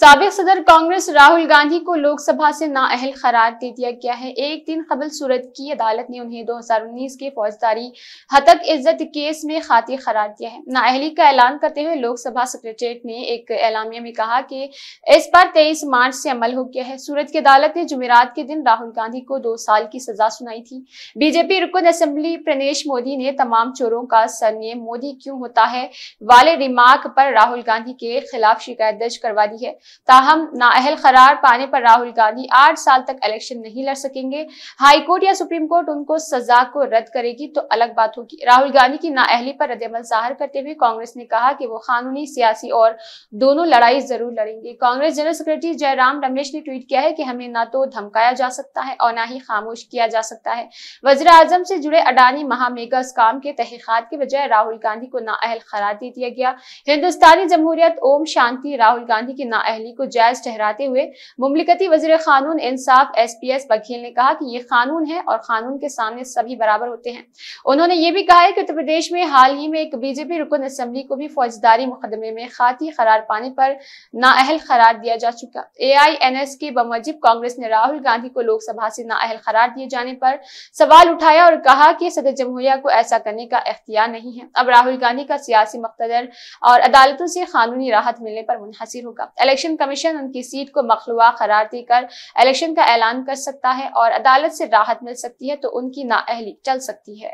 सबक सदर कांग्रेस राहुल गांधी को लोकसभा से नाअहल करार दे दिया गया है। एक दिन कबल सूरत की अदालत ने उन्हें 2019 के फौजदारी हतक इज़्ज़त केस में खाती करार दिया है। नाअहली का ऐलान करते हुए लोकसभा सेक्रेटरीट ने एक एलामिया में कहा कि इस पर 23 मार्च से अमल हो गया है। सूरत की अदालत ने जुमेरात के दिन राहुल गांधी को दो साल की सजा सुनाई थी। बीजेपी रुकन असम्बली प्रनेश मोदी ने तमाम चोरों का सरनेम मोदी क्यों होता है? वाले रिमार्क पर राहुल गांधी के खिलाफ शिकायत दर्ज करवा दी है। ताहम नाअहल करार पाने पर राहुल गांधी आठ साल तक इलेक्शन नहीं लड़ सकेंगे। हाईकोर्ट या सुप्रीम कोर्ट उनको सजा को रद्द करेगी तो अलग बात होगी। राहुल गांधी की नाअहली पर रद्दमल ज़ाहिर करते हुए कांग्रेस ने कहा कि वो कानूनी, सियासी और दोनों लड़ाई ज़रूर लड़ेंगे। कांग्रेस जनरल सेक्रेटरी जयराम रमेश ने ट्वीट किया है कि हमें ना तो धमकाया जा सकता है और ना ही खामोश किया जा सकता है। वज़ीर आज़म से जुड़े अडानी महामेगा स्काम के तहकीकत की बजाय राहुल गांधी को नाअहल करार दे दिया गया। हिंदुस्तानी जमहूरियत ओम शांति राहुल गांधी की नाअहल नाअहली को जायज़ ठहराते हुए मुमलिकती वज़ीर कानून इंसाफ, एस पी एस बघेल ने कहा कि ये कानून है और कानून के सामने सभी बराबर होते हैं। उन्होंने ये भी कहा है कि उत्तर प्रदेश में हाल ही में एक बीजेपी रुकन असम्बली को भी फौजदारी मुकदमे में खाती करार पाने पर नाअहल करार दिया जा चुका। ए आई एन एस के बमजिब कांग्रेस ने राहुल गांधी को लोकसभा से नाअहल करार दिए जाने पर सवाल उठाया और कहा कि सदर जमहूरिया को ऐसा करने का अख्तियार नहीं है। अब राहुल गांधी का सियासी मकतदर और अदालतों से कानूनी राहत मिलने पर मुनहसर होगा। इलेक्शन इलेक्शन कमीशन उनकी सीट को मखलुआ करार देकर इलेक्शन का ऐलान कर सकता है और अदालत से राहत मिल सकती है तो उनकी नाअहली चल सकती है।